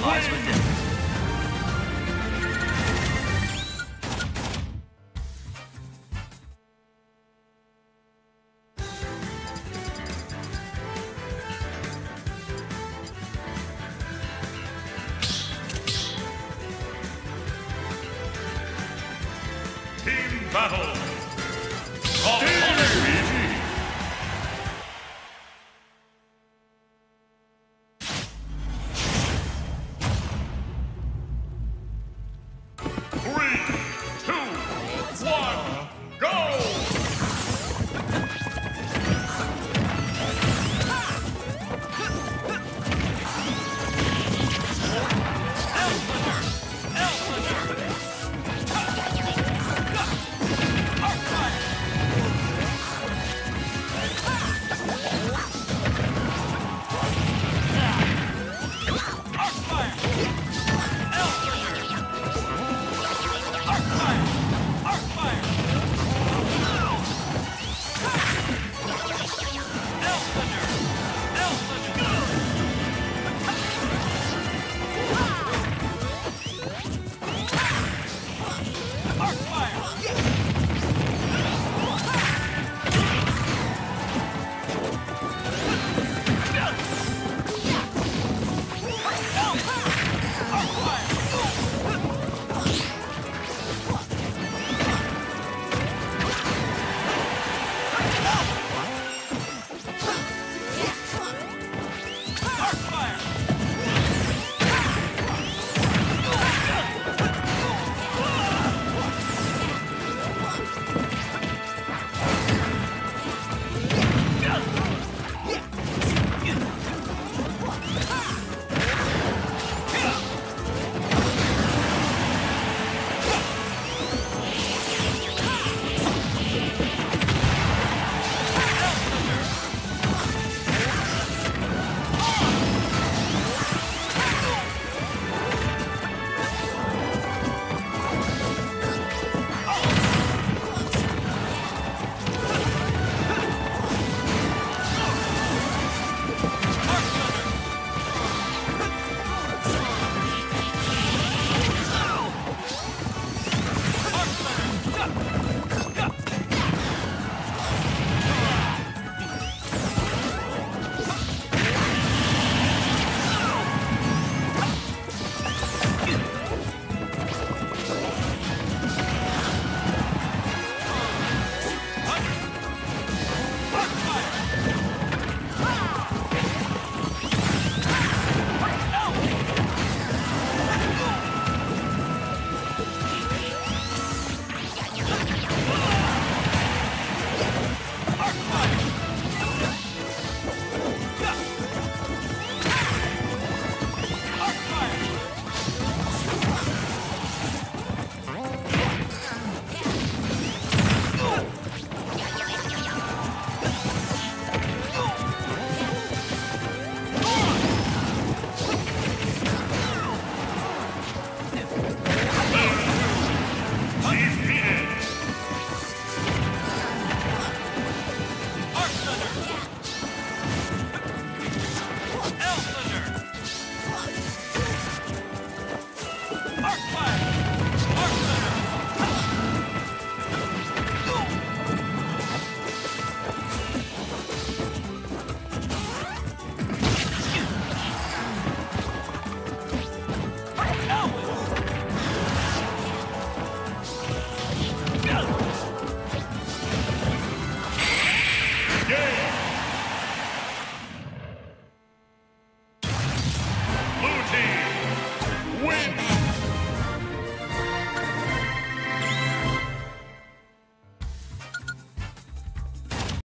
lies within it. Team battle! Team game.